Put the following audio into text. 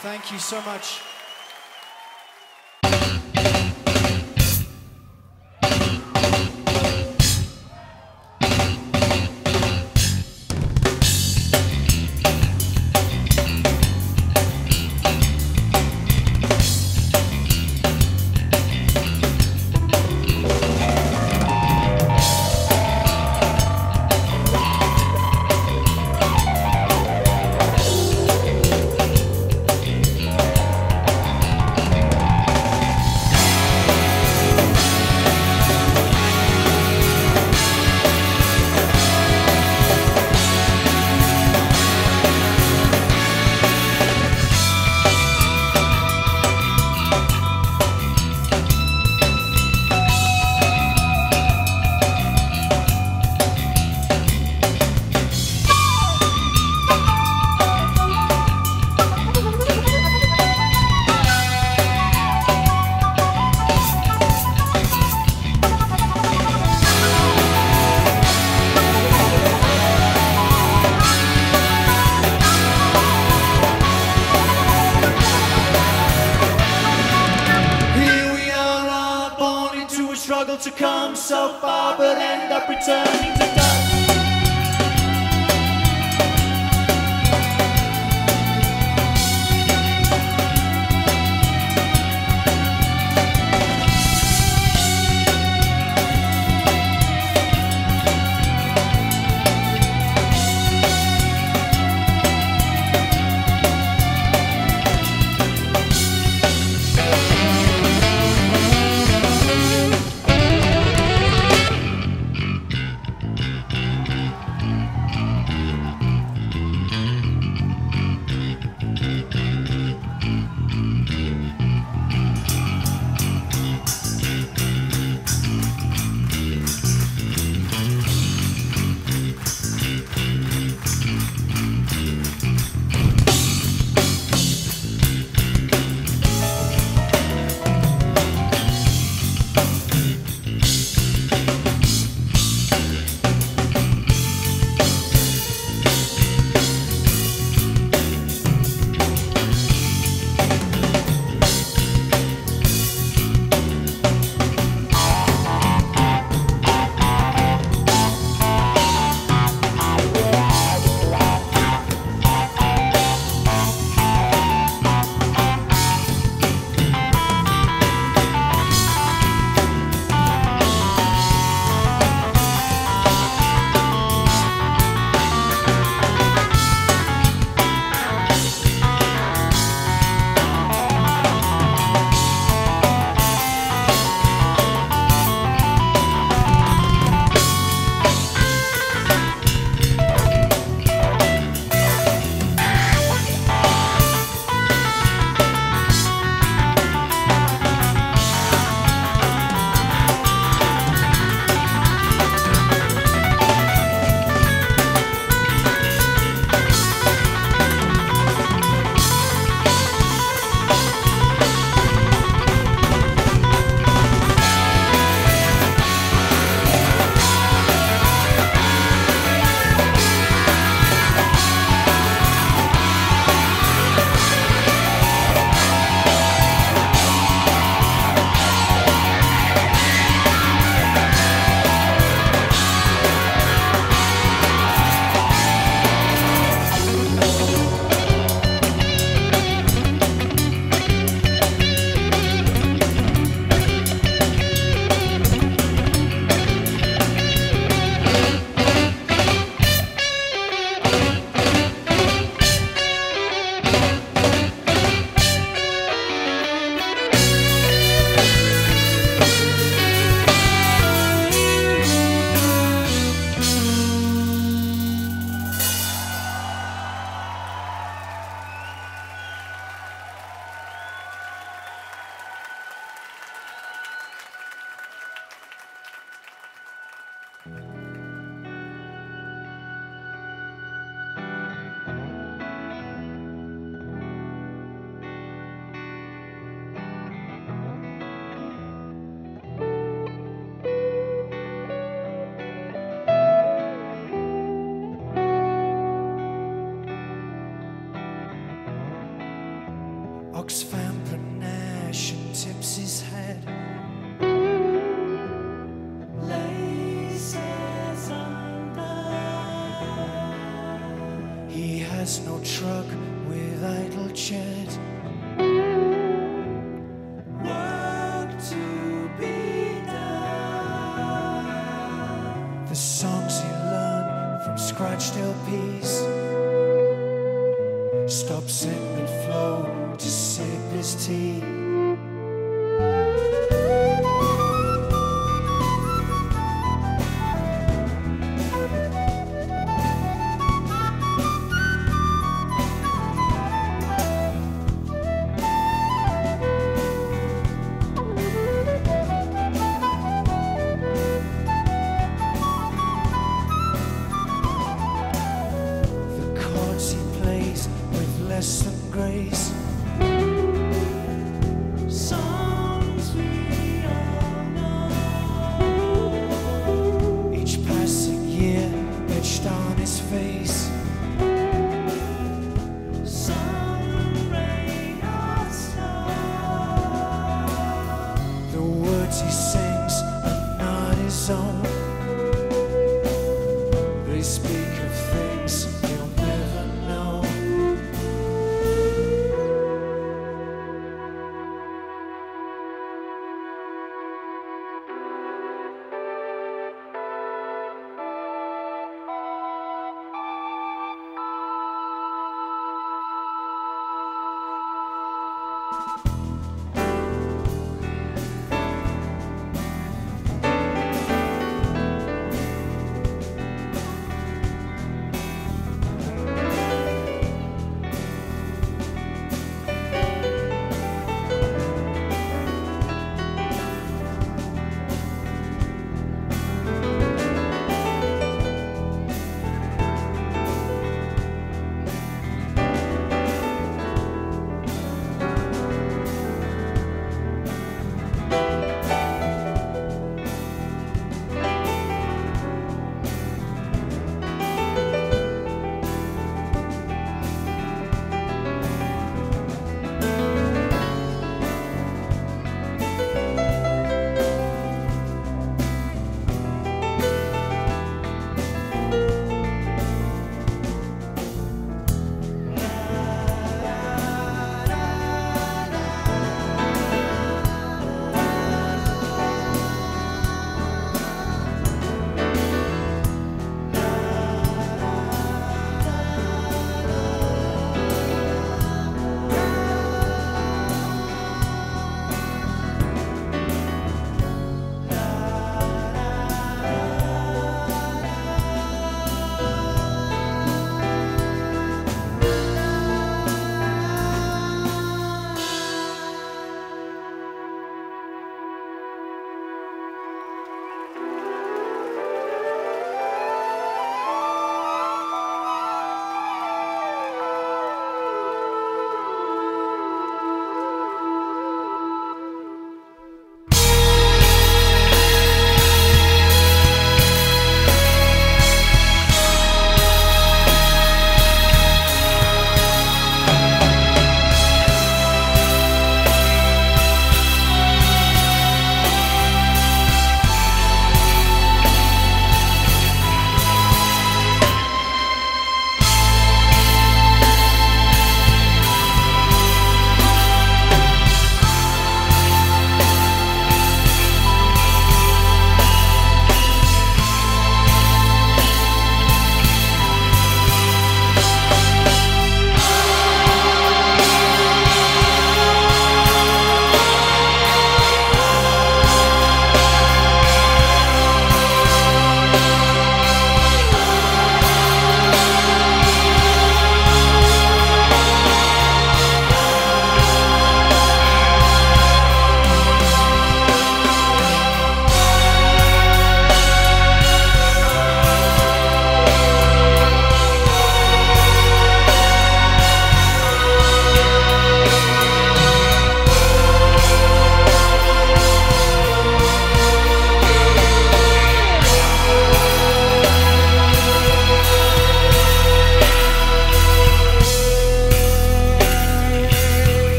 Thank you so much. So far, but end up returning Van Panache and tips his head. Laces under. He has no truck with idle jet. Work to be done. The songs he learned from scratched LPs. Stops in mid flow to sip his tea.